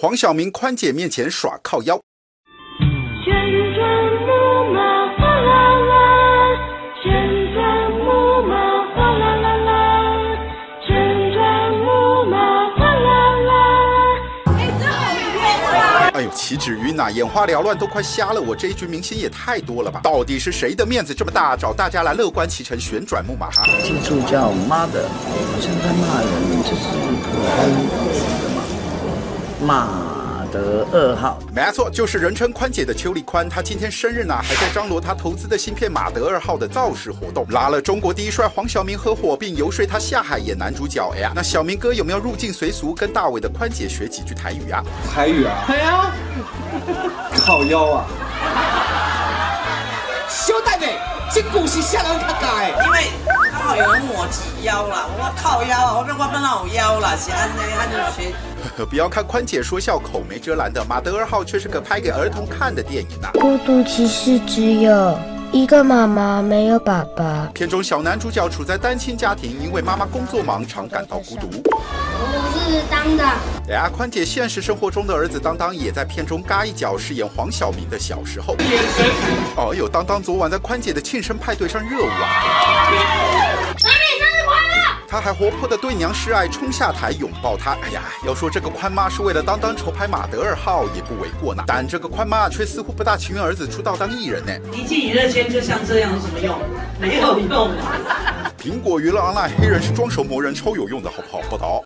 黄晓明宽姐面前耍靠腰。旋转木马哗啦啦，旋转木马哗啦啦啦，旋转木马哗啦啦。哎呦，岂止晕呐，眼花缭乱，都快瞎了！我这一局明星也太多了吧？到底是谁的面子这么大，找大家来乐观其成旋转木马哈？记住叫妈的，好像在骂人，这是？马德二号，没错，就是人称宽姐的邱立宽，她今天生日呢，还在张罗她投资的芯片马德二号的造势活动，拉了中国第一帅黄晓明合伙，并游说他下海演男主角。哎呀，那小明哥有没有入境随俗，跟大伟的宽姐学几句台语啊？台语啊？对啊，靠腰啊！小弟妹，这故事吓人较假的。因为及腰啦，我靠腰啊，我说我本来有腰啦，是安尼，他就学。不要看宽姐说笑，口没遮拦的，马德二号却是个拍给儿童看的电影呐、孤独其实只有一个妈妈，没有爸爸。片中小男主角处在单亲家庭，因为妈妈工作忙，常感到孤独。我是当当。哎呀，宽姐现实生活中的儿子当当也在片中嘎一脚饰演黄晓明的小时候。哦呦，当当昨晚在宽姐的庆生派对上热舞啊！他还活泼的对娘示爱，冲下台拥抱她。哎呀，要说这个宽妈是为了当当筹拍马德二号也不为过呢。但这个宽妈却似乎不大情愿儿子出道当艺人呢。一进娱乐圈就像这样有什么用？没有用啊！苹果娱乐 online 黑人是装熟魔人，超有用的，好不好？报道。